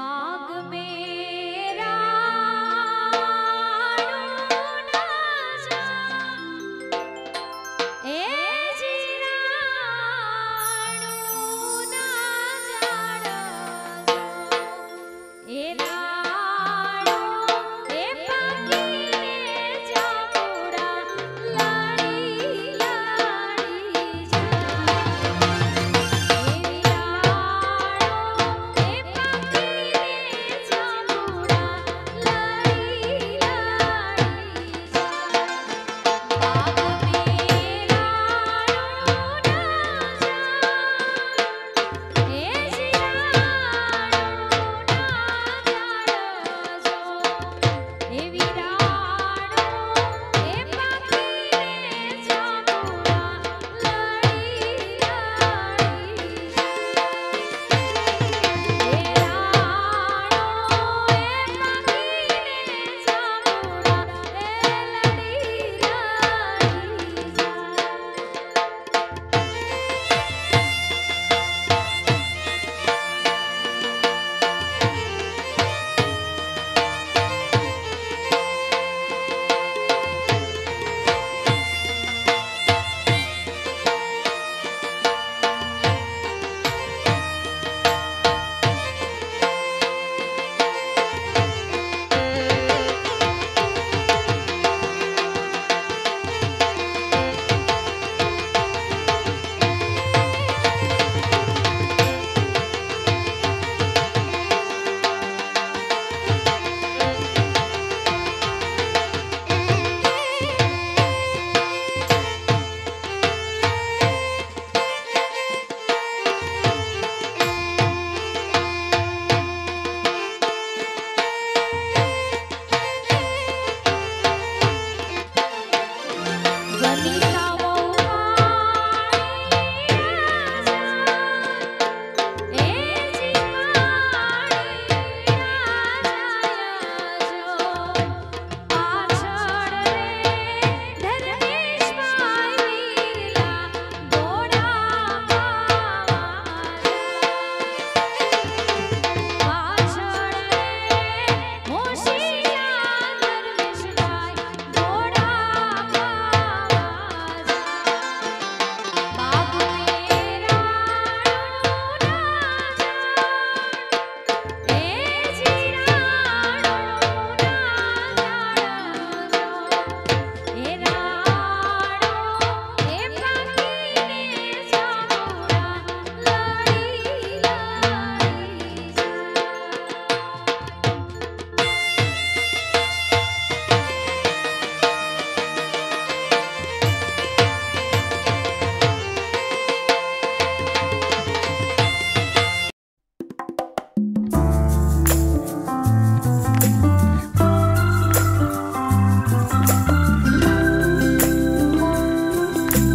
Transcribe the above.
bye.